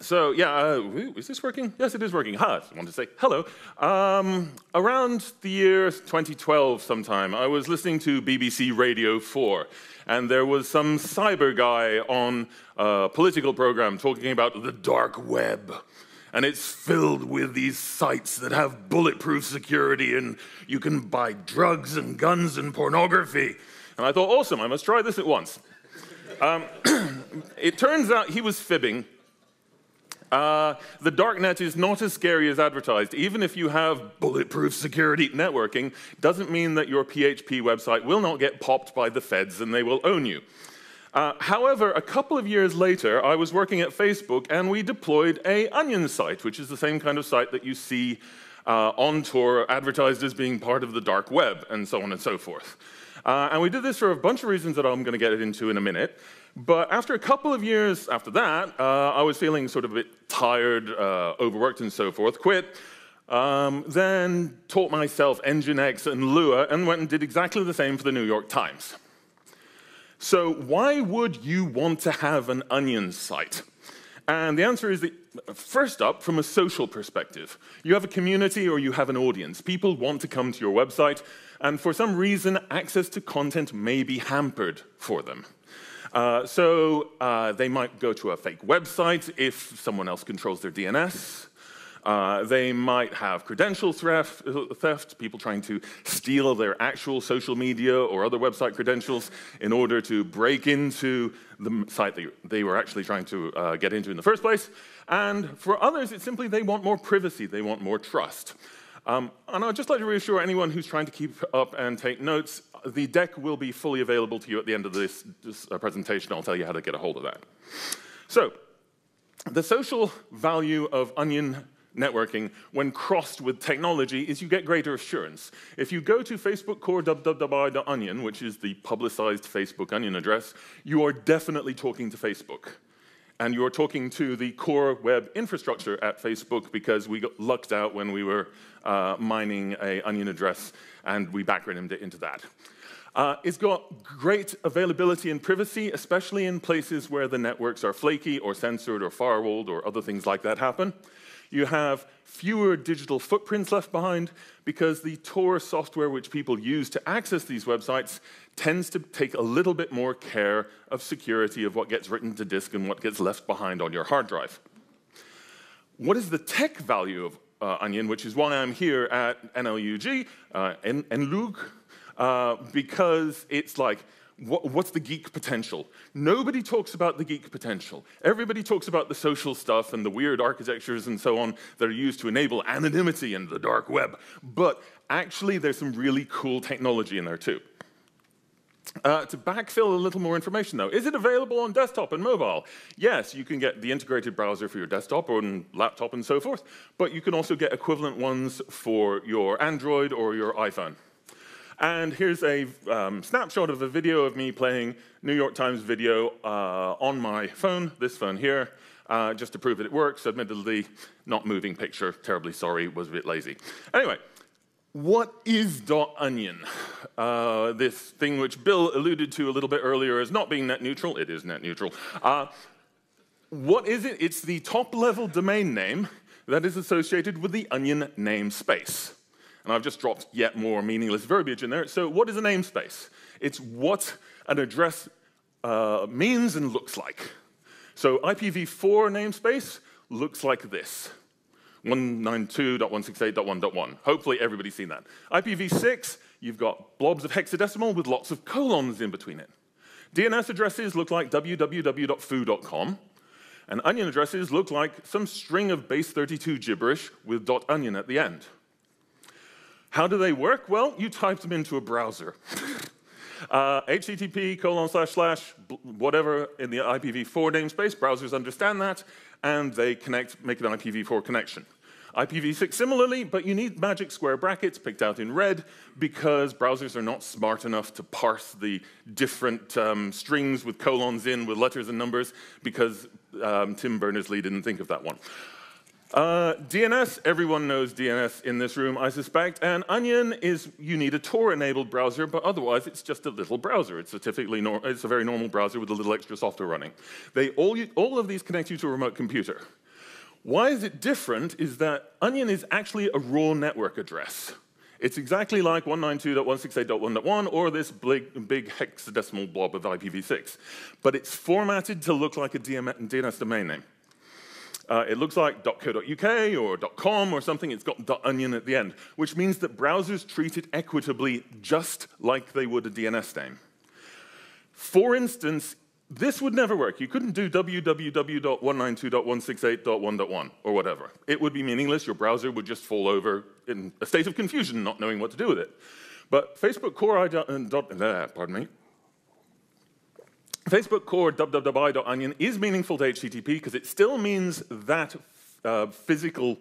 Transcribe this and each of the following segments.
So yeah, uh, is this working? Yes, it is working. Hi, I want to say hello. Um, around the year 2012 sometime, I was listening to BBC Radio 4, and there was some cyber guy on a political program talking about the dark web. And it's filled with these sites that have bulletproof security, and you can buy drugs and guns and pornography. And I thought, awesome, I must try this at once. Um, it turns out he was fibbing uh, the darknet is not as scary as advertised. Even if you have bulletproof security networking, doesn't mean that your PHP website will not get popped by the feds and they will own you. Uh, however, a couple of years later, I was working at Facebook and we deployed a Onion site, which is the same kind of site that you see uh, on Tor advertised as being part of the dark web and so on and so forth. Uh, and we did this for a bunch of reasons that I'm going to get into in a minute. But after a couple of years after that, uh, I was feeling sort of a bit tired, uh, overworked, and so forth, quit. Um, then taught myself Nginx and Lua and went and did exactly the same for the New York Times. So, why would you want to have an onion site? And the answer is that, first up, from a social perspective, you have a community or you have an audience. People want to come to your website, and for some reason, access to content may be hampered for them. Uh, so uh, they might go to a fake website if someone else controls their DNS. Uh, they might have credential theft, theft, people trying to steal their actual social media or other website credentials in order to break into the site they, they were actually trying to uh, get into in the first place. And for others, it's simply they want more privacy, they want more trust. Um, and I'd just like to reassure anyone who's trying to keep up and take notes, the deck will be fully available to you at the end of this, this uh, presentation. I'll tell you how to get a hold of that. So, the social value of Onion networking when crossed with technology is you get greater assurance. If you go to Facebook core www.onion, which is the publicized Facebook Onion address, you are definitely talking to Facebook and you're talking to the core web infrastructure at Facebook because we got lucked out when we were uh, mining a onion address and we backronymed it into that. Uh, it's got great availability and privacy, especially in places where the networks are flaky or censored or firewalled or other things like that happen. You have fewer digital footprints left behind because the Tor software which people use to access these websites tends to take a little bit more care of security of what gets written to disk and what gets left behind on your hard drive. What is the tech value of uh, Onion, which is why I'm here at NLUUG, uh, NLUUG, uh, because it's like what, what's the geek potential? Nobody talks about the geek potential. Everybody talks about the social stuff and the weird architectures and so on that are used to enable anonymity in the dark web. But actually, there's some really cool technology in there too. Uh, to backfill a little more information, though, is it available on desktop and mobile? Yes, you can get the integrated browser for your desktop or laptop and so forth, but you can also get equivalent ones for your Android or your iPhone. And here's a um, snapshot of a video of me playing New York Times video uh, on my phone, this phone here, uh, just to prove that it works. Admittedly, not moving picture, terribly sorry, was a bit lazy. Anyway, what is .onion? Uh, this thing which Bill alluded to a little bit earlier as not being net neutral. It is net neutral. Uh, what is it? It's the top level domain name that is associated with the onion namespace. And I've just dropped yet more meaningless verbiage in there. So, what is a namespace? It's what an address uh, means and looks like. So, IPv4 namespace looks like this 192.168.1.1. Hopefully, everybody's seen that. IPv6, you've got blobs of hexadecimal with lots of colons in between it. DNS addresses look like www.foo.com. And onion addresses look like some string of base 32 gibberish with .onion at the end. How do they work? Well, you type them into a browser. uh, HTTP colon slash slash whatever in the IPv4 namespace, browsers understand that, and they connect, make an IPv4 connection. IPv6 similarly, but you need magic square brackets picked out in red because browsers are not smart enough to parse the different um, strings with colons in with letters and numbers because um, Tim Berners-Lee didn't think of that one. Uh, DNS, everyone knows DNS in this room, I suspect, and Onion is, you need a Tor-enabled browser, but otherwise it's just a little browser. It's a typically, it's a very normal browser with a little extra software running. They all, all of these connect you to a remote computer. Why is it different is that Onion is actually a raw network address. It's exactly like 192.168.1.1 or this big, big hexadecimal blob of IPv6, but it's formatted to look like a DNS domain name. Uh, it looks like .co.uk or .com or something. It's got .onion at the end, which means that browsers treat it equitably just like they would a DNS name. For instance, this would never work. You couldn't do www.192.168.1.1 or whatever. It would be meaningless. Your browser would just fall over in a state of confusion, not knowing what to do with it. But Facebook Core, ID, uh, dot, uh, pardon me, Facebook core www.onion is meaningful to HTTP because it still means that uh, physical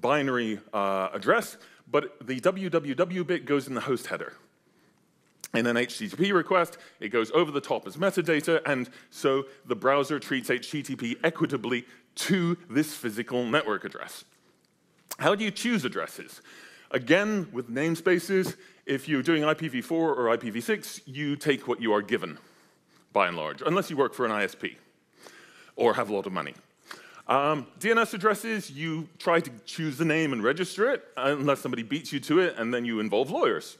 binary uh, address, but the www bit goes in the host header. In an HTTP request, it goes over the top as metadata, and so the browser treats HTTP equitably to this physical network address. How do you choose addresses? Again, with namespaces, if you're doing IPv4 or IPv6, you take what you are given by and large, unless you work for an ISP or have a lot of money. Um, DNS addresses, you try to choose the name and register it, unless somebody beats you to it, and then you involve lawyers.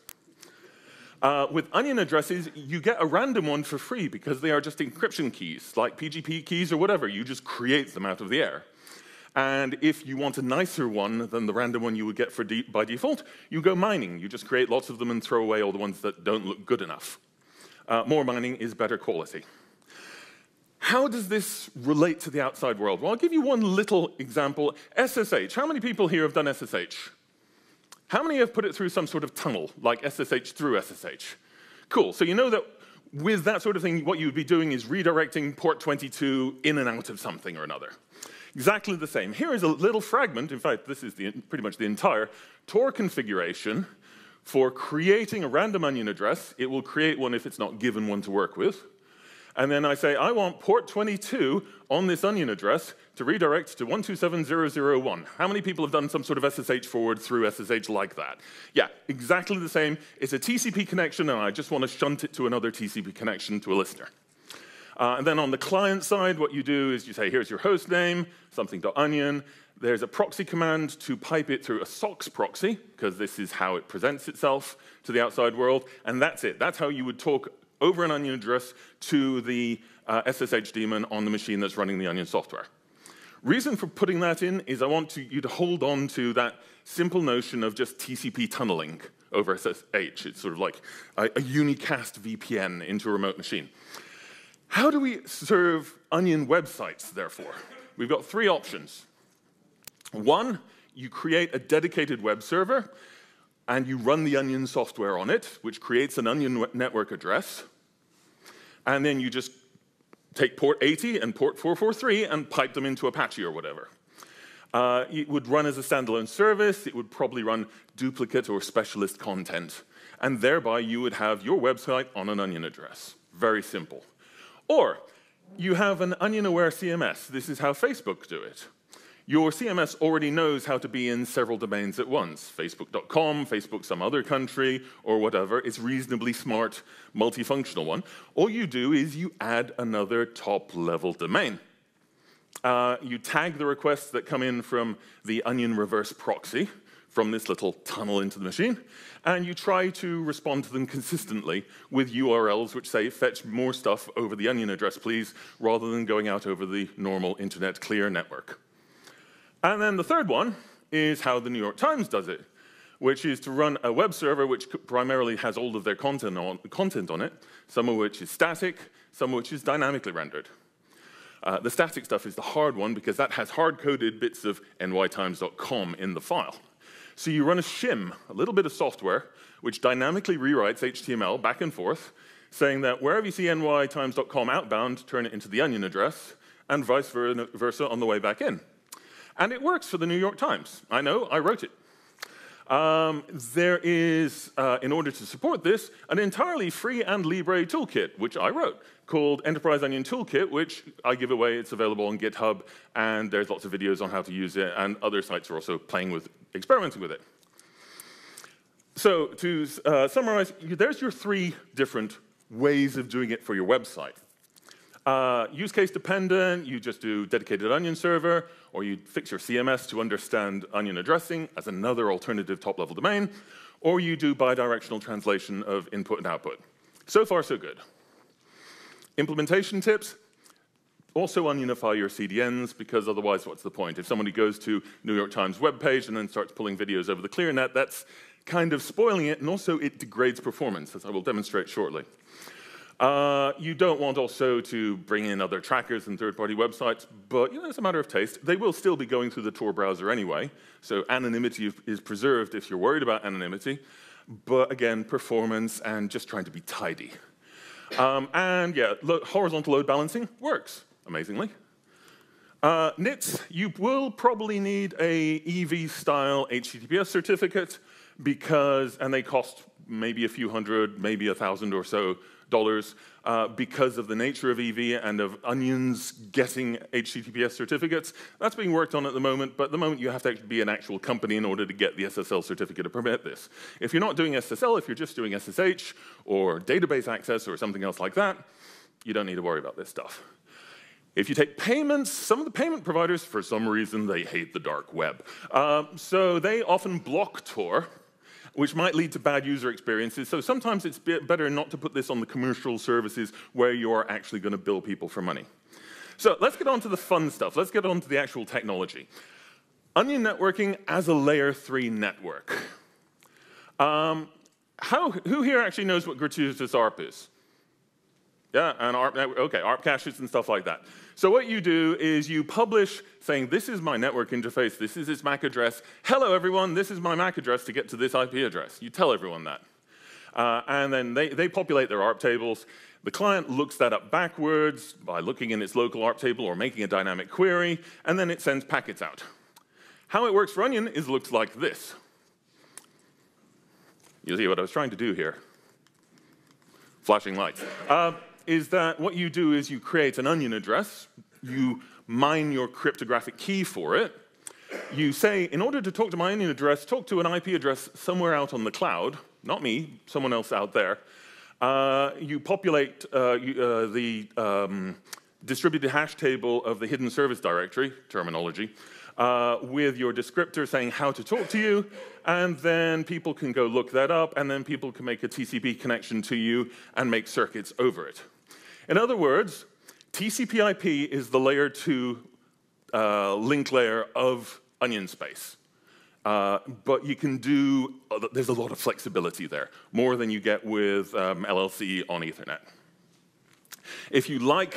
Uh, with onion addresses, you get a random one for free because they are just encryption keys, like PGP keys or whatever. You just create them out of the air. And if you want a nicer one than the random one you would get de by default, you go mining. You just create lots of them and throw away all the ones that don't look good enough uh, more mining is better quality. How does this relate to the outside world? Well, I'll give you one little example. SSH. How many people here have done SSH? How many have put it through some sort of tunnel, like SSH through SSH? Cool. So you know that with that sort of thing, what you would be doing is redirecting port 22 in and out of something or another. Exactly the same. Here is a little fragment, in fact, this is the, pretty much the entire Tor configuration for creating a random onion address, it will create one if it's not given one to work with. And then I say, I want port 22 on this onion address to redirect to 127.0.0.1. How many people have done some sort of SSH forward through SSH like that? Yeah, exactly the same. It's a TCP connection, and I just want to shunt it to another TCP connection to a listener. Uh, and then on the client side, what you do is you say, here's your host name, something.onion, there's a proxy command to pipe it through a SOCKS proxy, because this is how it presents itself to the outside world, and that's it. That's how you would talk over an Onion address to the uh, SSH daemon on the machine that's running the Onion software. Reason for putting that in is I want to, you to hold on to that simple notion of just TCP tunneling over SSH. It's sort of like a, a unicast VPN into a remote machine. How do we serve Onion websites, therefore? We've got three options. One, you create a dedicated web server and you run the Onion software on it, which creates an Onion network address. And then you just take port 80 and port 443 and pipe them into Apache or whatever. Uh, it would run as a standalone service. It would probably run duplicate or specialist content. And thereby, you would have your website on an Onion address. Very simple. Or you have an Onion-aware CMS. This is how Facebook do it. Your CMS already knows how to be in several domains at once. Facebook.com, Facebook some other country, or whatever. It's reasonably smart, multifunctional one. All you do is you add another top-level domain. Uh, you tag the requests that come in from the Onion reverse proxy, from this little tunnel into the machine, and you try to respond to them consistently with URLs which say, fetch more stuff over the Onion address, please, rather than going out over the normal Internet Clear network. And then the third one is how the New York Times does it, which is to run a web server which primarily has all of their content on, content on it, some of which is static, some of which is dynamically rendered. Uh, the static stuff is the hard one because that has hard-coded bits of nytimes.com in the file. So you run a shim, a little bit of software, which dynamically rewrites HTML back and forth, saying that wherever you see nytimes.com outbound, turn it into the onion address, and vice versa on the way back in. And it works for the New York Times. I know, I wrote it. Um, there is, uh, in order to support this, an entirely free and Libre toolkit, which I wrote, called Enterprise Onion Toolkit, which I give away. It's available on GitHub, and there's lots of videos on how to use it, and other sites are also playing with, experimenting with it. So to uh, summarize, there's your three different ways of doing it for your website. Uh, use case dependent, you just do dedicated onion server, or you fix your CMS to understand onion addressing as another alternative top-level domain, or you do bidirectional translation of input and output. So far, so good. Implementation tips, also ununify your CDNs, because otherwise what's the point? If somebody goes to New York Times webpage and then starts pulling videos over the ClearNet, that's kind of spoiling it, and also it degrades performance, as I will demonstrate shortly. Uh, you don't want also to bring in other trackers and third-party websites, but you know, it's a matter of taste. They will still be going through the Tor browser anyway, so anonymity is preserved if you're worried about anonymity. But again, performance and just trying to be tidy. Um, and yeah, lo horizontal load balancing works, amazingly. Uh, NITs, you will probably need a EV-style HTTPS certificate because, and they cost maybe a few hundred, maybe a thousand or so dollars uh, because of the nature of EV and of onions getting HTTPS certificates. That's being worked on at the moment, but at the moment you have to be an actual company in order to get the SSL certificate to permit this. If you're not doing SSL, if you're just doing SSH or database access or something else like that, you don't need to worry about this stuff. If you take payments, some of the payment providers, for some reason, they hate the dark web. Uh, so they often block Tor which might lead to bad user experiences. So sometimes it's better not to put this on the commercial services where you are actually going to bill people for money. So let's get on to the fun stuff. Let's get on to the actual technology. Onion networking as a layer three network. Um, how, who here actually knows what gratuitous ARP is? Yeah, and ARP, okay, ARP caches and stuff like that. So what you do is you publish saying, this is my network interface, this is its MAC address. Hello, everyone, this is my MAC address to get to this IP address. You tell everyone that. Uh, and then they, they populate their ARP tables. The client looks that up backwards by looking in its local ARP table or making a dynamic query, and then it sends packets out. How it works for Onion is looks like this. You see what I was trying to do here. Flashing lights. Uh, is that what you do is you create an onion address, you mine your cryptographic key for it, you say, in order to talk to my onion address, talk to an IP address somewhere out on the cloud, not me, someone else out there. Uh, you populate uh, you, uh, the um, distributed hash table of the hidden service directory, terminology, uh, with your descriptor saying how to talk to you, and then people can go look that up, and then people can make a TCP connection to you and make circuits over it. In other words, TCP IP is the layer two uh, link layer of onion space. Uh, but you can do, there's a lot of flexibility there, more than you get with um, LLC on Ethernet. If you like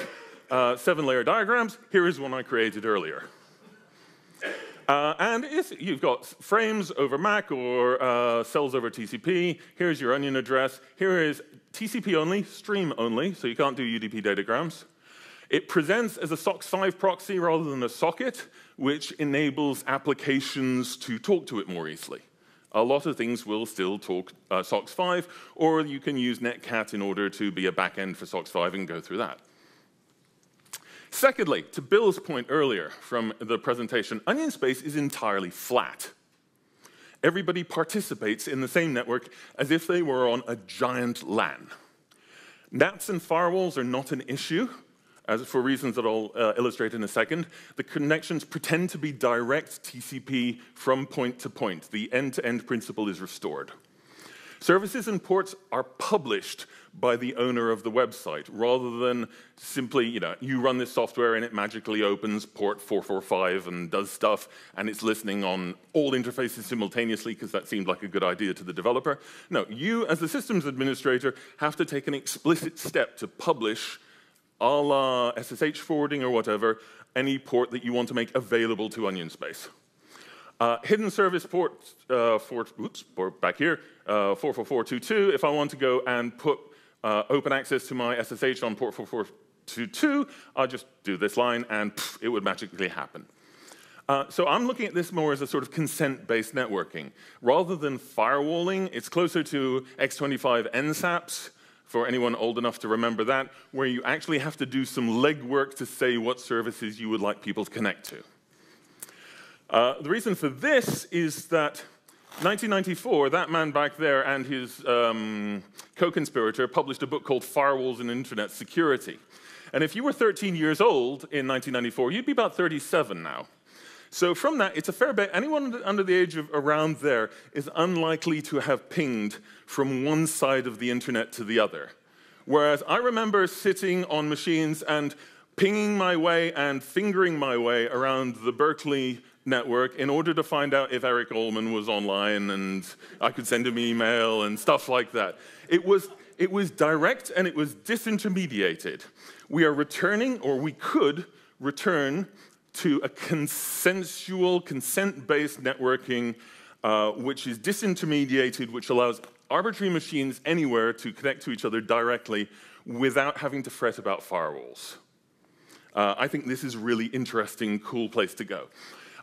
uh, seven layer diagrams, here is one I created earlier. Uh, and if you've got frames over MAC or uh, cells over TCP, here's your onion address. Here is TCP only, stream only, so you can't do UDP datagrams. It presents as a SOCKS5 proxy rather than a socket, which enables applications to talk to it more easily. A lot of things will still talk uh, SOCKS5, or you can use Netcat in order to be a backend for SOCKS5 and go through that. Secondly, to Bill's point earlier from the presentation, onion space is entirely flat. Everybody participates in the same network as if they were on a giant LAN. NATs and firewalls are not an issue, as for reasons that I'll uh, illustrate in a second. The connections pretend to be direct TCP from point to point. The end-to-end -end principle is restored. Services and ports are published by the owner of the website rather than simply, you know, you run this software and it magically opens port 445 and does stuff and it's listening on all interfaces simultaneously because that seemed like a good idea to the developer. No, you as the systems administrator have to take an explicit step to publish a la SSH forwarding or whatever, any port that you want to make available to Onion Space. Uh, hidden service port, uh, for, oops, port back here, uh, 44422. If I want to go and put uh, open access to my SSH on port 44422, I'll just do this line and pff, it would magically happen. Uh, so I'm looking at this more as a sort of consent-based networking. Rather than firewalling, it's closer to X25 NSAPs, for anyone old enough to remember that, where you actually have to do some legwork to say what services you would like people to connect to. Uh, the reason for this is that 1994, that man back there and his um, co-conspirator published a book called Firewalls and Internet Security. And if you were 13 years old in 1994, you'd be about 37 now. So from that, it's a fair bet. Anyone under the age of around there is unlikely to have pinged from one side of the internet to the other. Whereas I remember sitting on machines and pinging my way and fingering my way around the Berkeley network in order to find out if Eric Allman was online and I could send him email and stuff like that. It was, it was direct and it was disintermediated. We are returning, or we could return to a consensual, consent-based networking uh, which is disintermediated, which allows arbitrary machines anywhere to connect to each other directly without having to fret about firewalls. Uh, I think this is really interesting, cool place to go.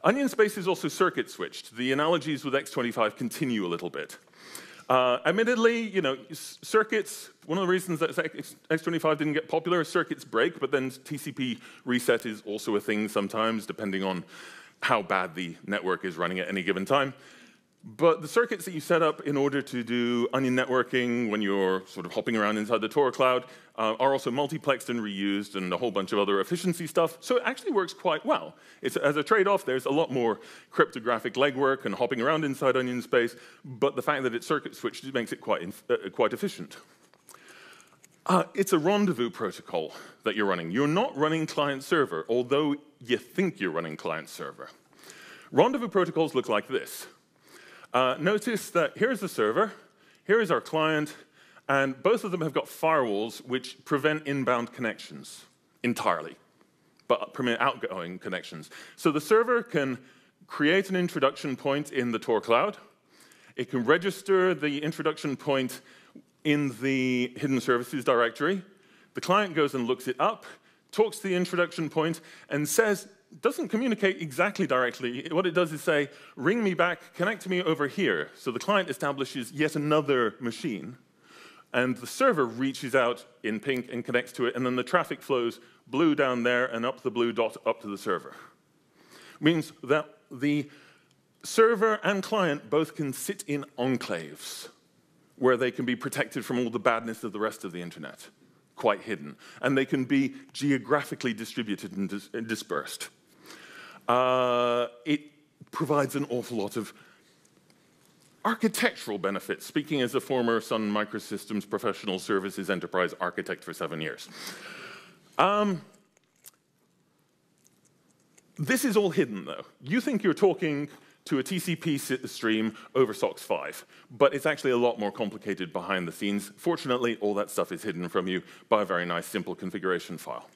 Onion space is also circuit switched. The analogies with X25 continue a little bit. Uh, admittedly, you know, circuits, one of the reasons that X25 didn't get popular, is circuits break, but then TCP reset is also a thing sometimes, depending on how bad the network is running at any given time. But the circuits that you set up in order to do onion networking when you're sort of hopping around inside the Tor cloud uh, are also multiplexed and reused and a whole bunch of other efficiency stuff. So it actually works quite well. It's, as a trade-off, there's a lot more cryptographic legwork and hopping around inside onion space, but the fact that it's circuit switched makes it quite, uh, quite efficient. Uh, it's a rendezvous protocol that you're running. You're not running client-server, although you think you're running client-server. Rendezvous protocols look like this. Uh, notice that here's the server, here is our client, and both of them have got firewalls which prevent inbound connections entirely, but permit outgoing connections. So the server can create an introduction point in the Tor cloud. It can register the introduction point in the hidden services directory. The client goes and looks it up, talks to the introduction point, and says, doesn't communicate exactly directly. What it does is say, ring me back, connect to me over here. So the client establishes yet another machine, and the server reaches out in pink and connects to it, and then the traffic flows blue down there and up the blue dot up to the server. Means that the server and client both can sit in enclaves where they can be protected from all the badness of the rest of the internet, quite hidden. And they can be geographically distributed and, dis and dispersed uh, it provides an awful lot of architectural benefits, speaking as a former Sun Microsystems professional services enterprise architect for seven years. Um, this is all hidden, though. You think you're talking to a TCP stream over SOCKS 5, but it's actually a lot more complicated behind the scenes. Fortunately, all that stuff is hidden from you by a very nice, simple configuration file.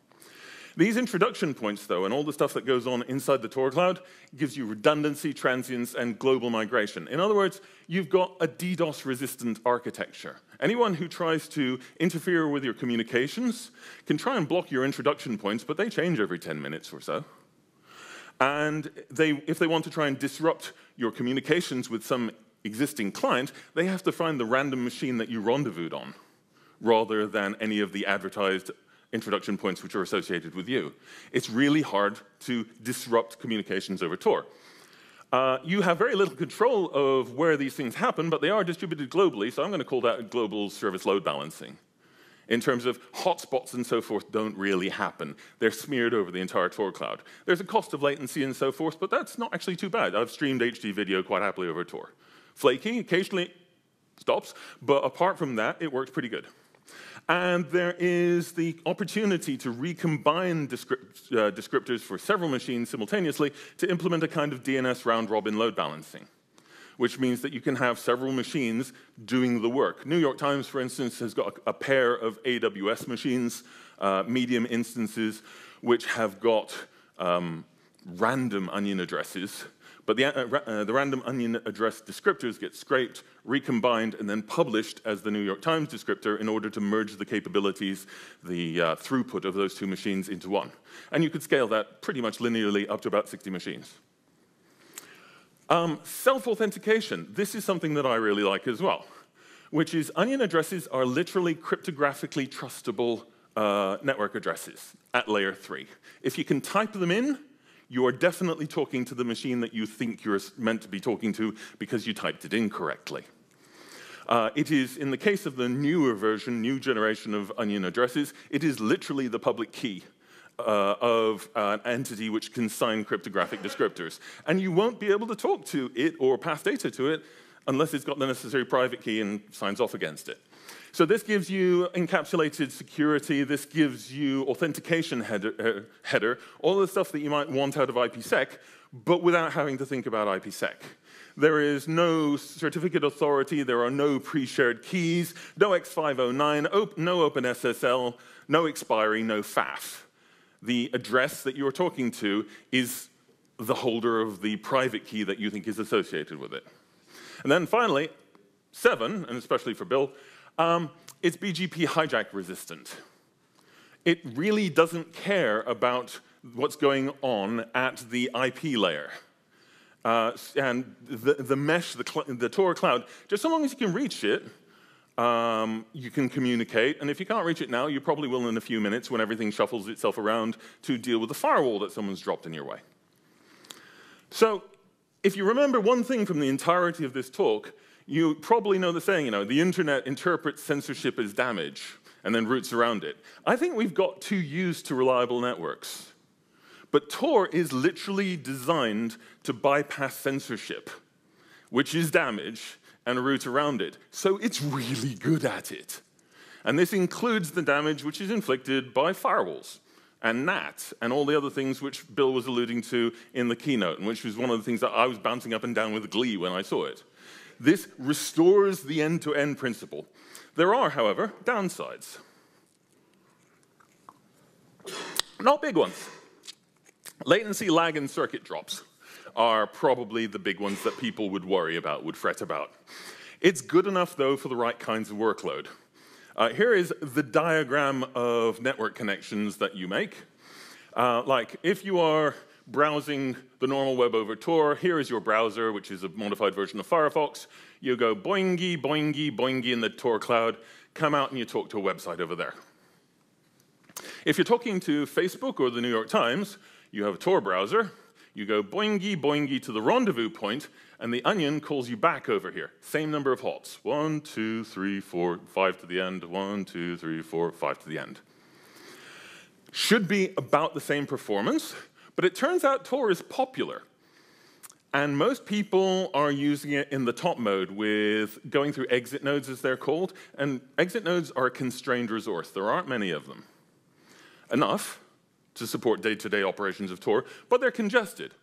These introduction points, though, and all the stuff that goes on inside the Tor cloud gives you redundancy, transience, and global migration. In other words, you've got a DDoS-resistant architecture. Anyone who tries to interfere with your communications can try and block your introduction points, but they change every 10 minutes or so. And they, if they want to try and disrupt your communications with some existing client, they have to find the random machine that you rendezvoused on, rather than any of the advertised introduction points which are associated with you. It's really hard to disrupt communications over Tor. Uh, you have very little control of where these things happen, but they are distributed globally, so I'm going to call that global service load balancing. In terms of hotspots and so forth don't really happen. They're smeared over the entire Tor cloud. There's a cost of latency and so forth, but that's not actually too bad. I've streamed HD video quite happily over Tor. Flaky occasionally stops, but apart from that, it works pretty good. And there is the opportunity to recombine descript, uh, descriptors for several machines simultaneously to implement a kind of DNS round-robin load balancing, which means that you can have several machines doing the work. New York Times, for instance, has got a pair of AWS machines, uh, medium instances, which have got um, random onion addresses but the, uh, uh, the random onion address descriptors get scraped, recombined, and then published as the New York Times descriptor in order to merge the capabilities, the uh, throughput of those two machines into one. And you could scale that pretty much linearly up to about 60 machines. Um, Self-authentication. This is something that I really like as well, which is onion addresses are literally cryptographically trustable uh, network addresses at layer three. If you can type them in, you are definitely talking to the machine that you think you're meant to be talking to because you typed it in correctly. Uh, it is, in the case of the newer version, new generation of onion addresses, it is literally the public key uh, of an entity which can sign cryptographic descriptors. And you won't be able to talk to it or pass data to it unless it's got the necessary private key and signs off against it. So this gives you encapsulated security, this gives you authentication header, uh, header, all the stuff that you might want out of IPsec, but without having to think about IPsec. There is no certificate authority, there are no pre-shared keys, no X509, op no OpenSSL, no expiry, no FAF. The address that you're talking to is the holder of the private key that you think is associated with it. And then finally, seven, and especially for Bill, um, it's BGP hijack resistant. It really doesn't care about what's going on at the IP layer. Uh, and the, the mesh, the, the Tor cloud, just so long as you can reach it, um, you can communicate. And if you can't reach it now, you probably will in a few minutes when everything shuffles itself around to deal with the firewall that someone's dropped in your way. So if you remember one thing from the entirety of this talk, you probably know the saying, you know, the internet interprets censorship as damage and then routes around it. I think we've got too used to reliable networks. But Tor is literally designed to bypass censorship, which is damage, and route around it. So it's really good at it. And this includes the damage which is inflicted by firewalls and NAT and all the other things which Bill was alluding to in the keynote, and which was one of the things that I was bouncing up and down with glee when I saw it. This restores the end-to-end principle. There are, however, downsides. Not big ones. Latency, lag, and circuit drops are probably the big ones that people would worry about, would fret about. It's good enough, though, for the right kinds of workload. Uh, here is the diagram of network connections that you make. Uh, like, if you are browsing the normal web over Tor. Here is your browser, which is a modified version of Firefox. You go boingy, boingy, boingy in the Tor cloud, come out and you talk to a website over there. If you're talking to Facebook or the New York Times, you have a Tor browser, you go boingy, boingy to the rendezvous point, and the onion calls you back over here. Same number of hops. One, two, three, four, five to the end. One, two, three, four, five to the end. Should be about the same performance, but it turns out Tor is popular. And most people are using it in the top mode with going through exit nodes, as they're called. And exit nodes are a constrained resource. There aren't many of them. Enough to support day-to-day -day operations of Tor, but they're congested.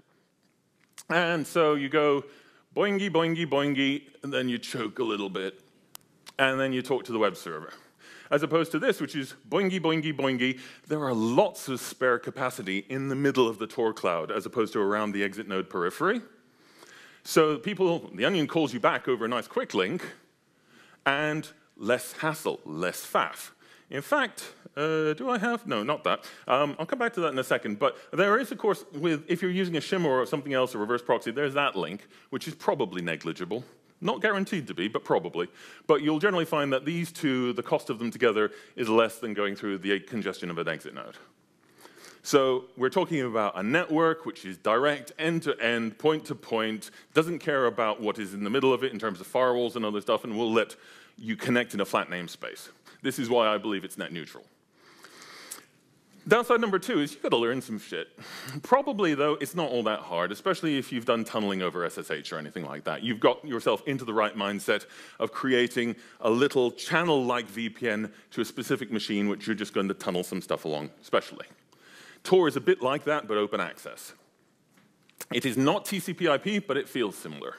And so you go boingy, boingy, boingy, and then you choke a little bit, and then you talk to the web server as opposed to this, which is boingy, boingy, boingy. There are lots of spare capacity in the middle of the Tor cloud as opposed to around the exit node periphery. So people, the onion calls you back over a nice quick link, and less hassle, less faff. In fact, uh, do I have? No, not that. Um, I'll come back to that in a second. But there is, of course, with if you're using a shim or something else, a reverse proxy, there's that link, which is probably negligible. Not guaranteed to be, but probably. But you'll generally find that these two, the cost of them together is less than going through the congestion of an exit node. So we're talking about a network which is direct, end-to-end, point-to-point, doesn't care about what is in the middle of it in terms of firewalls and other stuff, and will let you connect in a flat namespace. This is why I believe it's net neutral. Downside number two is you've got to learn some shit. Probably, though, it's not all that hard, especially if you've done tunneling over SSH or anything like that. You've got yourself into the right mindset of creating a little channel-like VPN to a specific machine which you're just going to tunnel some stuff along, especially. Tor is a bit like that, but open access. It is not TCP IP, but it feels similar.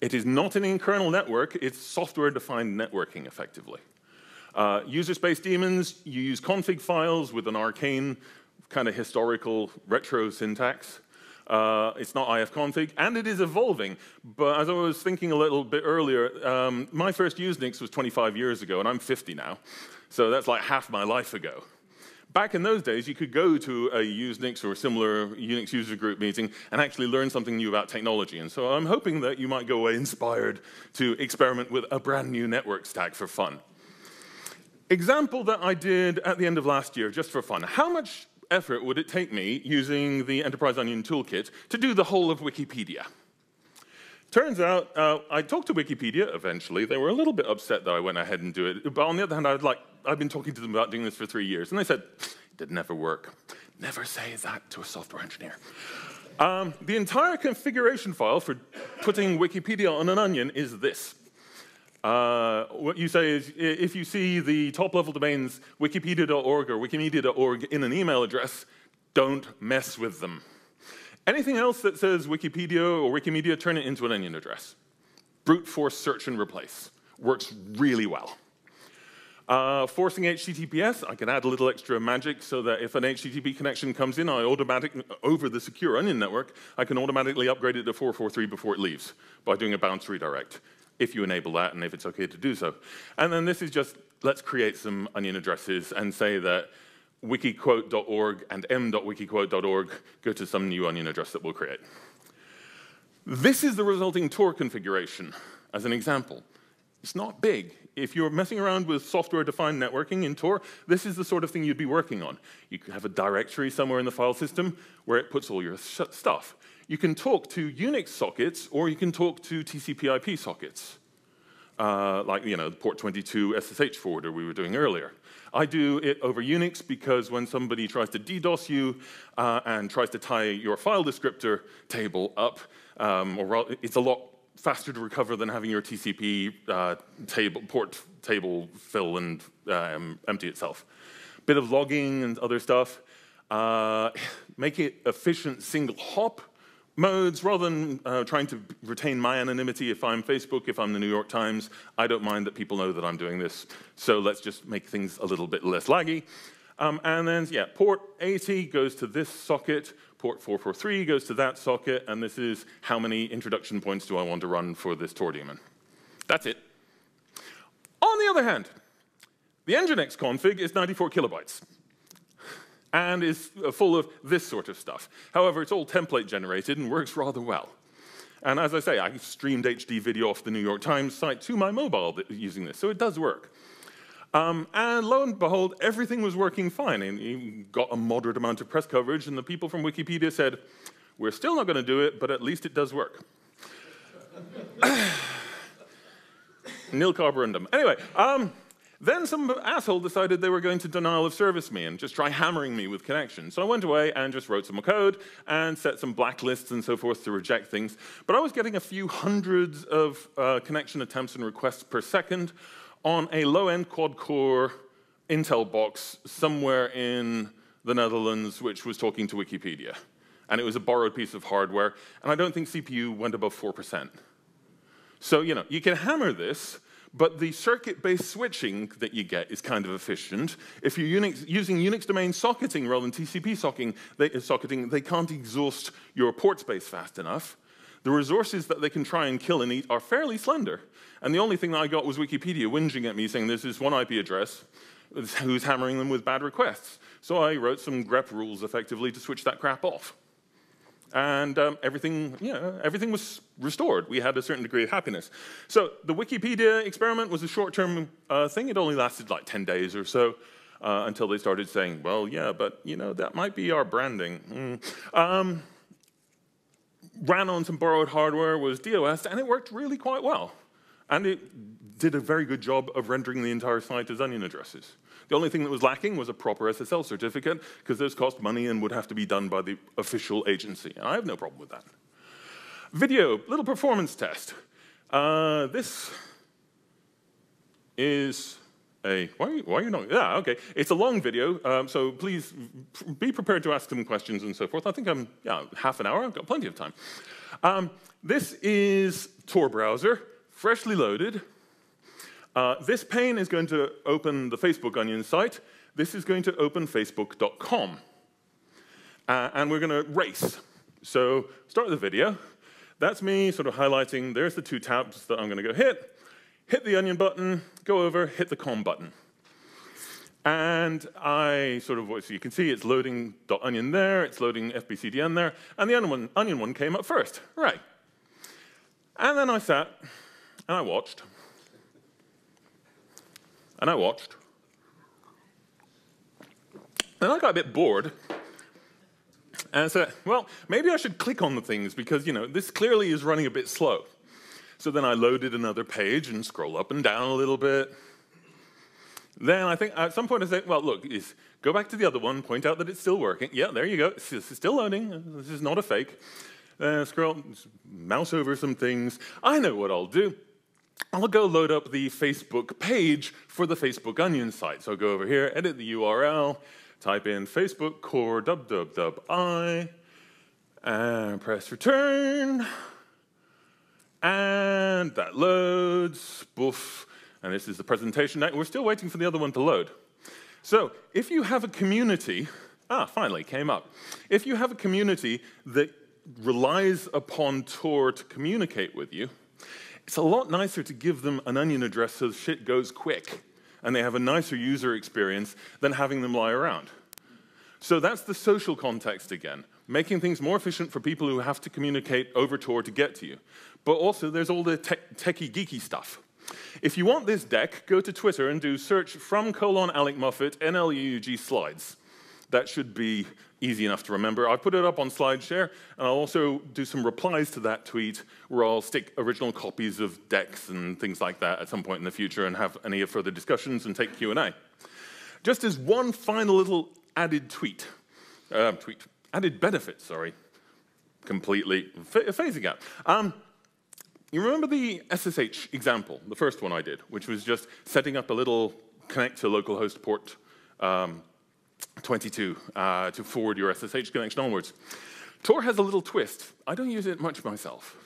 It is not an internal network, it's software-defined networking, effectively. Uh, user space daemons, you use config files with an arcane kind of historical retro syntax. Uh, it's not ifconfig, and it is evolving. But as I was thinking a little bit earlier, um, my first Usenix was 25 years ago, and I'm 50 now. So that's like half my life ago. Back in those days, you could go to a Usenix or a similar Unix user group meeting and actually learn something new about technology. And so I'm hoping that you might go away inspired to experiment with a brand new network stack for fun. Example that I did at the end of last year, just for fun. How much effort would it take me using the Enterprise Onion toolkit to do the whole of Wikipedia? Turns out, uh, I talked to Wikipedia eventually. They were a little bit upset that I went ahead and do it. But on the other hand, I'd like, I've been talking to them about doing this for three years. And they said, it did never work. Never say that to a software engineer. Um, the entire configuration file for putting Wikipedia on an onion is this. Uh, what you say is, if you see the top-level domains wikipedia.org or wikimedia.org in an email address, don't mess with them. Anything else that says Wikipedia or Wikimedia, turn it into an onion address. Brute force search and replace. Works really well. Uh, forcing HTTPS, I can add a little extra magic so that if an HTTP connection comes in, I automatic over the secure onion network, I can automatically upgrade it to 443 before it leaves by doing a bounce redirect, if you enable that and if it's okay to do so. And then this is just, let's create some onion addresses and say that wikiquote.org and m.wikiquote.org go to some new onion address that we'll create. This is the resulting Tor configuration as an example. It's not big. If you're messing around with software-defined networking in Tor, this is the sort of thing you'd be working on. You could have a directory somewhere in the file system where it puts all your stuff. You can talk to Unix sockets, or you can talk to TCP IP sockets, uh, like you know, the port 22 SSH forwarder we were doing earlier. I do it over Unix because when somebody tries to DDoS you uh, and tries to tie your file descriptor table up, um, or it's a lot faster to recover than having your TCP uh, table, port table fill and um, empty itself. Bit of logging and other stuff. Uh, make it efficient single hop modes rather than uh, trying to retain my anonymity if I'm Facebook, if I'm the New York Times. I don't mind that people know that I'm doing this. So let's just make things a little bit less laggy. Um, and then, yeah, port 80 goes to this socket, port 443 goes to that socket, and this is how many introduction points do I want to run for this Tor daemon. That's it. On the other hand, the Nginx config is 94 kilobytes and is uh, full of this sort of stuff. However, it's all template generated and works rather well. And as I say, I streamed HD video off the New York Times site to my mobile using this, so it does work. Um, and lo and behold, everything was working fine. And he got a moderate amount of press coverage, and the people from Wikipedia said, we're still not going to do it, but at least it does work. Nil carborundum. Anyway, um, then some asshole decided they were going to denial of service me and just try hammering me with connections. So I went away and just wrote some code and set some blacklists and so forth to reject things. But I was getting a few hundreds of uh, connection attempts and requests per second on a low-end quad-core Intel box somewhere in the Netherlands, which was talking to Wikipedia. And it was a borrowed piece of hardware, and I don't think CPU went above 4%. So, you know, you can hammer this, but the circuit-based switching that you get is kind of efficient. If you're Unix, using Unix domain socketing rather than TCP socketing they, uh, socketing, they can't exhaust your port space fast enough. The resources that they can try and kill and eat are fairly slender. And the only thing that I got was Wikipedia whinging at me saying there's this one IP address who's hammering them with bad requests. So I wrote some grep rules effectively to switch that crap off and um, everything, know, everything was restored. We had a certain degree of happiness. So the Wikipedia experiment was a short-term uh, thing. It only lasted like 10 days or so uh, until they started saying, well, yeah, but you know, that might be our branding. Mm. Um, ran on some borrowed hardware, was DOS, and it worked really quite well. And it did a very good job of rendering the entire site as onion addresses. The only thing that was lacking was a proper SSL certificate, because those cost money and would have to be done by the official agency. And I have no problem with that. Video, little performance test. Uh, this is a, why are, you, why are you not, yeah, okay. It's a long video, um, so please be prepared to ask some questions and so forth. I think I'm, yeah, half an hour, I've got plenty of time. Um, this is Tor browser, freshly loaded. Uh, this pane is going to open the Facebook Onion site. This is going to open facebook.com. Uh, and we're going to race. So start the video. That's me sort of highlighting, there's the two tabs that I'm going to go hit. Hit the onion button, go over, hit the com button. And I sort of, so you can see it's loading .onion there, it's loading FBCDN there, and the onion one, onion one came up first. Right. And then I sat and I watched. And I watched. And I got a bit bored. And I said, well, maybe I should click on the things because, you know, this clearly is running a bit slow. So then I loaded another page and scroll up and down a little bit. Then I think at some point I said, well, look, go back to the other one, point out that it's still working. Yeah, there you go. This is still loading. This is not a fake. Uh, scroll, mouse over some things. I know what I'll do. I'll go load up the Facebook page for the Facebook Onion site. So I'll go over here, edit the URL, type in Facebook core dub i, and press return. And that loads, boof, and this is the presentation. We're still waiting for the other one to load. So if you have a community, ah, finally came up. If you have a community that relies upon Tor to communicate with you, it's a lot nicer to give them an onion address so shit goes quick and they have a nicer user experience than having them lie around. So that's the social context again, making things more efficient for people who have to communicate over Tor to get to you. But also, there's all the tech, techie, geeky stuff. If you want this deck, go to Twitter and do search from colon Alec Muffett NLUUG slides. That should be easy enough to remember. I put it up on SlideShare, and I'll also do some replies to that tweet where I'll stick original copies of decks and things like that at some point in the future and have any further discussions and take Q&A. Just as one final little added tweet, uh, tweet, added benefit, sorry, completely phasing out. Um, you remember the SSH example, the first one I did, which was just setting up a little connect to localhost port um, 22 uh, to forward your SSH connection onwards. Tor has a little twist. I don't use it much myself.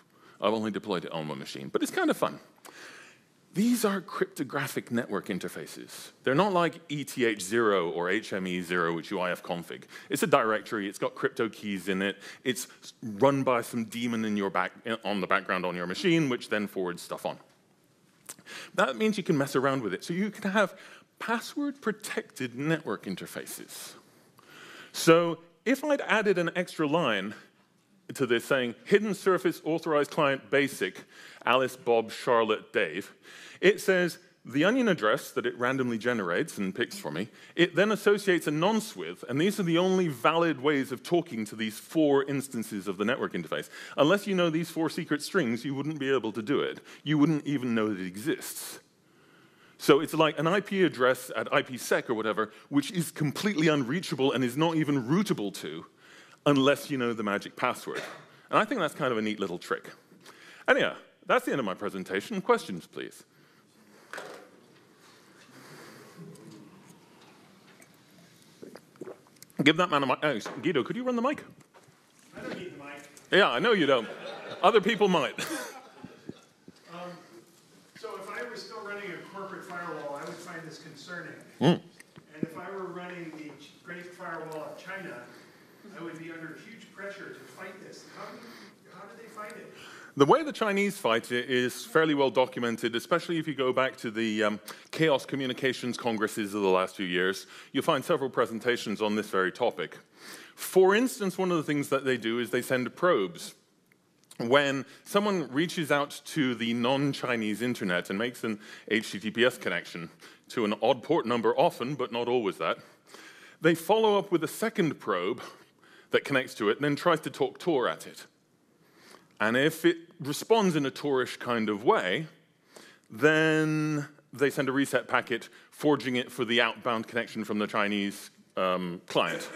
I've only deployed it on one machine, but it's kind of fun. These are cryptographic network interfaces. They're not like ETH0 or HME0, which you ifconfig. It's a directory, it's got crypto keys in it, it's run by some daemon in your back, on the background on your machine, which then forwards stuff on. That means you can mess around with it. So you can have password-protected network interfaces. So if I'd added an extra line to this saying hidden service authorized client basic, Alice, Bob, Charlotte, Dave, it says the onion address that it randomly generates and picks for me, it then associates a nonce with, and these are the only valid ways of talking to these four instances of the network interface. Unless you know these four secret strings, you wouldn't be able to do it. You wouldn't even know that it exists. So it's like an IP address at IPsec or whatever, which is completely unreachable and is not even routable to unless you know the magic password. And I think that's kind of a neat little trick. Anyhow, that's the end of my presentation. Questions, please. Give that man a mic. Oh, Guido, could you run the mic? I don't need the mic. Yeah, I know you don't. Other people might. um, so if I was still running a corporate firewall, I would find this concerning. Mm. And if I were running the Great Firewall of China, I would be under huge pressure to fight this. How do, how do they fight it? The way the Chinese fight it is fairly well documented, especially if you go back to the um, chaos communications congresses of the last few years. You'll find several presentations on this very topic. For instance, one of the things that they do is they send probes. When someone reaches out to the non-Chinese internet and makes an HTTPS connection to an odd port number often, but not always that, they follow up with a second probe that connects to it and then tries to talk Tor at it. And if it responds in a Torish kind of way, then they send a reset packet, forging it for the outbound connection from the Chinese um, client.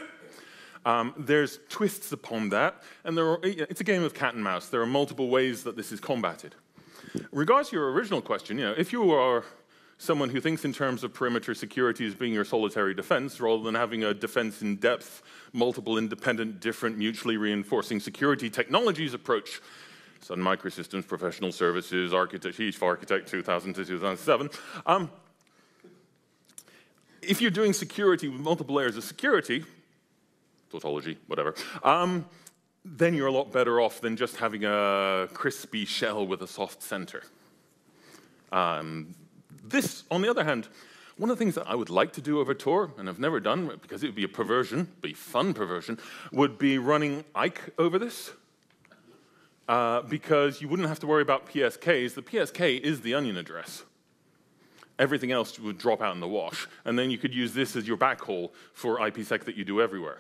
Um, there's twists upon that, and there are, it's a game of cat and mouse. There are multiple ways that this is combated. In regards to your original question, you know, if you are someone who thinks in terms of perimeter security as being your solitary defense rather than having a defense in depth, multiple independent, different, mutually reinforcing security technologies approach. Sun Microsystems Professional Services, Architect, Chief Architect 2000 to 2007. Um, if you're doing security with multiple layers of security, tautology, whatever, um, then you're a lot better off than just having a crispy shell with a soft center. Um, this, on the other hand, One of the things that I would like to do over Tor, and I've never done because it would be a perversion, be fun perversion, would be running IKE over this. Uh, because you wouldn't have to worry about PSKs. The PSK is the onion address. Everything else would drop out in the wash, and then you could use this as your backhaul for IPsec that you do everywhere.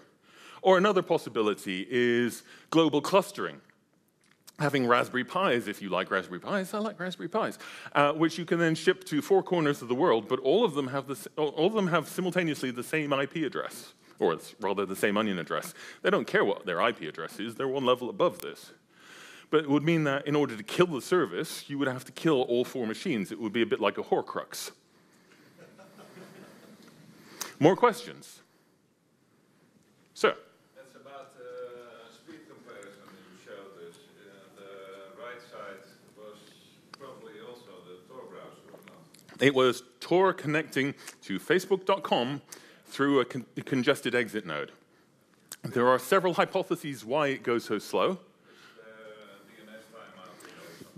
Or another possibility is global clustering having Raspberry Pis, if you like Raspberry Pis, I like Raspberry Pis, uh, which you can then ship to four corners of the world, but all of them have, the, all of them have simultaneously the same IP address, or rather the same onion address. They don't care what their IP address is, they're one level above this. But it would mean that in order to kill the service, you would have to kill all four machines. It would be a bit like a Horcrux. More questions? Sir? It was Tor connecting to Facebook.com through a con congested exit node. There are several hypotheses why it goes so slow.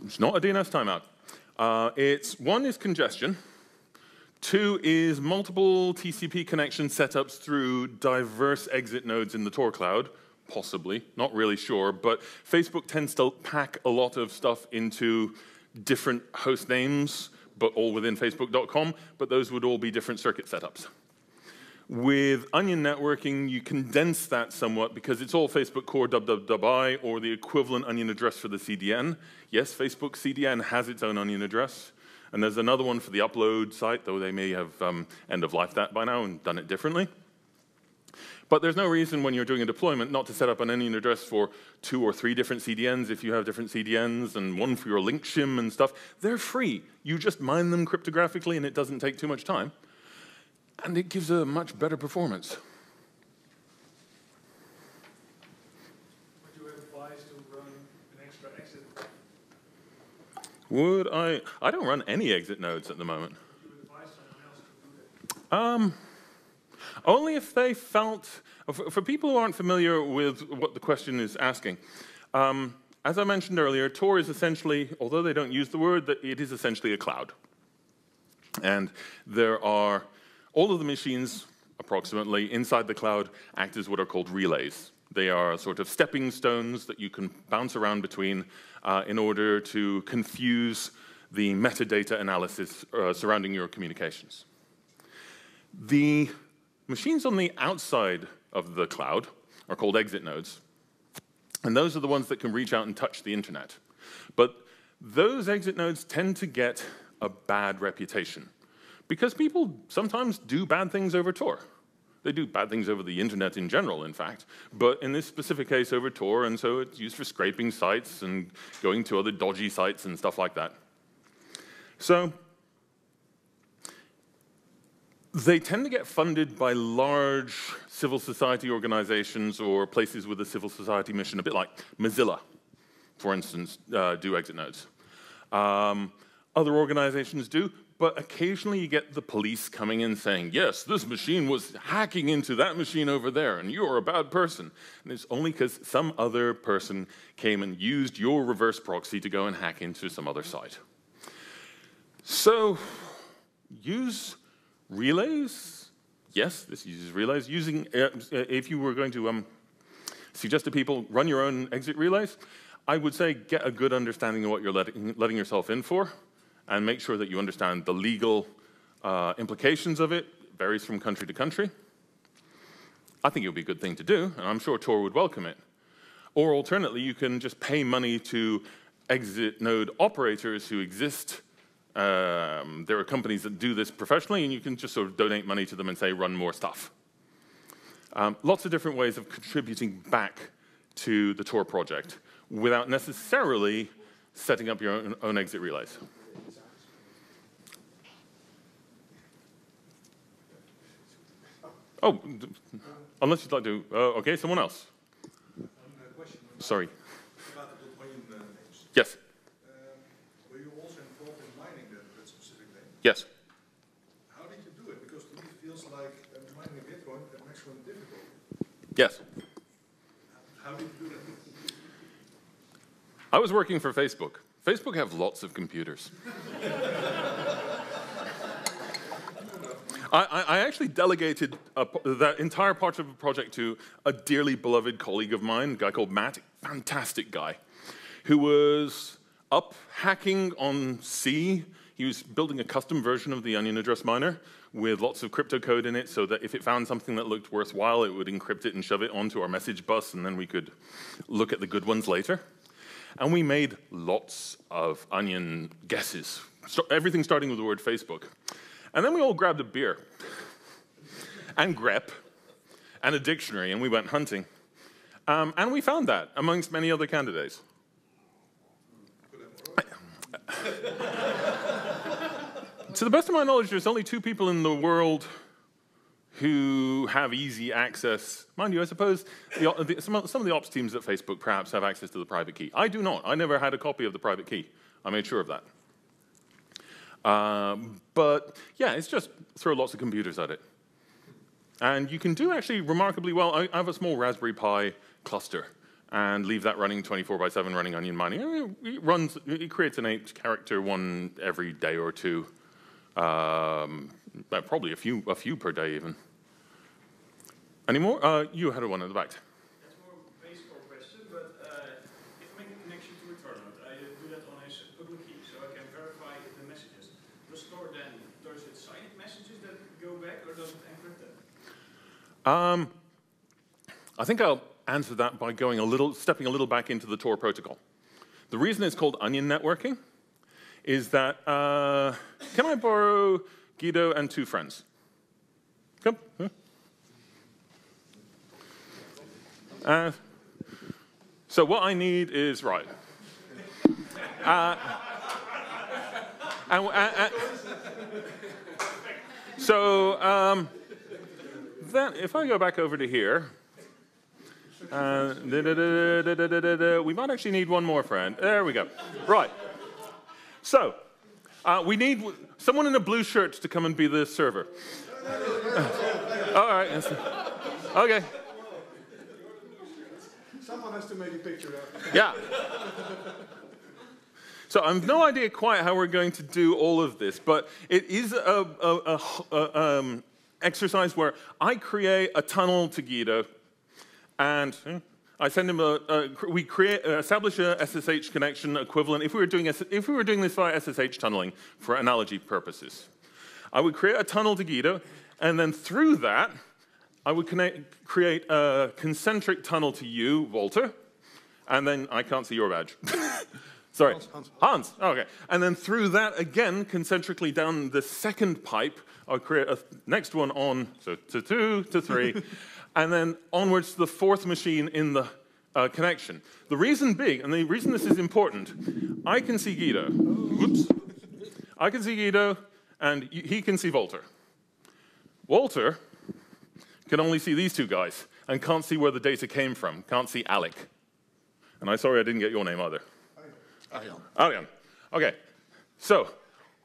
It's not a DNS timeout. Uh, it's one is congestion. Two is multiple TCP connection setups through diverse exit nodes in the Tor cloud, possibly, not really sure, but Facebook tends to pack a lot of stuff into different host names but all within facebook.com, but those would all be different circuit setups. With Onion networking, you condense that somewhat because it's all Facebook core www or the equivalent Onion address for the CDN. Yes, Facebook CDN has its own Onion address. And there's another one for the upload site, though they may have um, end of life that by now and done it differently. But there's no reason when you're doing a deployment not to set up an onion address for two or three different CDNs if you have different CDNs and one for your link shim and stuff. They're free. You just mine them cryptographically and it doesn't take too much time. And it gives a much better performance. Would you advise to run an extra exit? Would I? I don't run any exit nodes at the moment. Would advise someone else to do that? Um, only if they felt, for, people who aren't familiar with what the question is asking, um, as I mentioned earlier, Tor is essentially, although they don't use the word, it is essentially a cloud. And there are, all of the machines approximately inside the cloud act as what are called relays. They are sort of stepping stones that you can bounce around between uh, in order to confuse the metadata analysis uh, surrounding your communications. The Machines on the outside of the cloud are called exit nodes. And those are the ones that can reach out and touch the internet. But those exit nodes tend to get a bad reputation because people sometimes do bad things over Tor. They do bad things over the internet in general, in fact, but in this specific case over Tor, and so it's used for scraping sites and going to other dodgy sites and stuff like that. So they tend to get funded by large civil society organizations or places with a civil society mission, a bit like Mozilla, for instance, uh, do exit nodes. Um, other organizations do, but occasionally you get the police coming in saying, yes, this machine was hacking into that machine over there, and you're a bad person. And it's only because some other person came and used your reverse proxy to go and hack into some other site. So use Relays? Yes, this uses relays. Using, uh, uh, if you were going to um, suggest to people run your own exit relays, I would say get a good understanding of what you're letting, letting yourself in for and make sure that you understand the legal uh, implications of it. it. Varies from country to country. I think it would be a good thing to do, and I'm sure Tor would welcome it. Or alternately, you can just pay money to exit node operators who exist um, there are companies that do this professionally, and you can just sort of donate money to them and say, run more stuff. Um, lots of different ways of contributing back to the Tor project without necessarily setting up your own, own exit relays. Oh, unless you'd like to. Uh, okay, someone else. Sorry. Yes. Yes. How did you do it? Because to me it feels like mining a Bitcoin at maximum difficulty. Yes. How did you do that? I was working for Facebook. Facebook have lots of computers. I, I, actually delegated a, that entire part of the project to a dearly beloved colleague of mine, a guy called Matt, fantastic guy, who was up hacking on C. He was building a custom version of the Onion address miner with lots of crypto code in it so that if it found something that looked worthwhile, it would encrypt it and shove it onto our message bus, and then we could look at the good ones later. And we made lots of onion guesses, everything starting with the word Facebook. And then we all grabbed a beer and grep and a dictionary, and we went hunting. Um, and we found that amongst many other candidates. To the best of my knowledge, there's only two people in the world who have easy access. Mind you, I suppose the, the, some, of, some, of the ops teams at Facebook perhaps have access to the private key. I do not. I never had a copy of the private key. I made sure of that. Um, but yeah, it's just throw lots of computers at it. And you can do actually remarkably well. I, I have a small Raspberry Pi cluster and leave that running 24 by 7 running onion mining. It runs, it creates an eight character one every day or two. Um, probably a few, a few per day even. Any more? Uh, you had one in the back. That's more basic question, but uh, if I make a connection to a terminal, I do that on a public key, so I can verify the messages. The store then, does it signed messages that go back, or does it encrypt them? Um, I think I'll answer that by going a little, stepping a little back into the Tor protocol. The reason it's called onion networking is that, uh, can I borrow Guido and two friends? Come. Uh, so what I need is, right. Uh, and, and, so um, then if I go back over to here, uh, we might actually need one more friend. There we go. Right. So uh, we need someone in a blue shirt to come and be the server. All right. Okay. Someone has to make a picture of Yeah. So I have no idea quite how we're going to do all of this, but it is a, a, a, a um, exercise where I create a tunnel to Guido, and hmm, I send him a, we create uh, establish a SSH connection equivalent. If we were doing if we were doing this via SSH tunneling for analogy purposes, I would create a tunnel to Guido, and then through that I would connect, create a concentric tunnel to you, Walter, and then I can't see your badge. Sorry. Hans. Hans. Hans. Okay. And then through that, again, concentrically down the second pipe, I'll create a next one on, so to two, to three, and then onwards to the fourth machine in the uh, connection. The reason big, and the reason this is important, I can see Guido. Whoops. I can see Guido, and he can see Walter. Walter can only see these two guys and can't see where the data came from, can't see Alec. And I'm sorry I didn't get your name either. Arjan. Arjan. Okay. So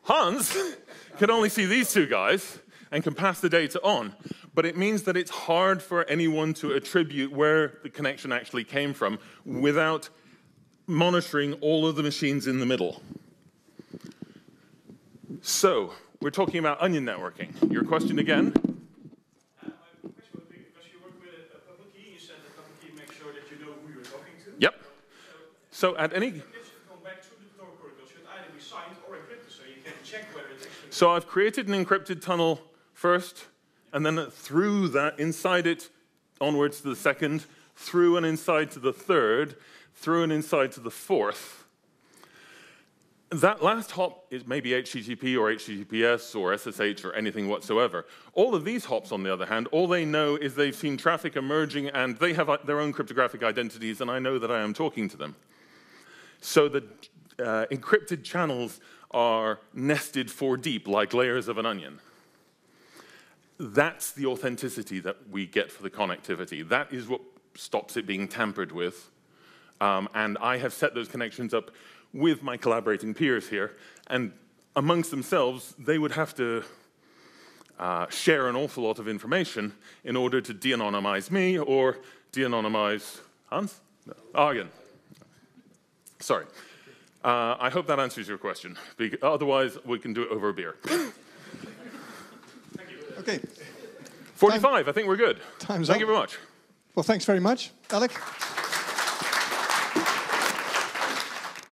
Hans can only see these two guys and can pass the data on, but it means that it's hard for anyone to attribute where the connection actually came from without monitoring all of the machines in the middle. So, we're talking about onion networking. Your question again? Yep. So at any. So I've created an encrypted tunnel first, and then through that, inside it, onwards to the second, through and inside to the third, through and inside to the fourth. That last hop is maybe HTTP or HTTPS or SSH or anything whatsoever. All of these hops, on the other hand, all they know is they've seen traffic emerging and they have uh, their own cryptographic identities, and I know that I am talking to them. So the uh, encrypted channels are nested four deep, like layers of an onion. That's the authenticity that we get for the connectivity. That is what stops it being tampered with. Um, and I have set those connections up with my collaborating peers here, and amongst themselves, they would have to uh, share an awful lot of information in order to de-anonymize me or de-anonymize Hans? No. Arjan. Sorry. Uh, I hope that answers your question. Otherwise, we can do it over a beer. Okay, 45, I think we're good. Time's Thank up. you very much. well, thanks very much. Alec?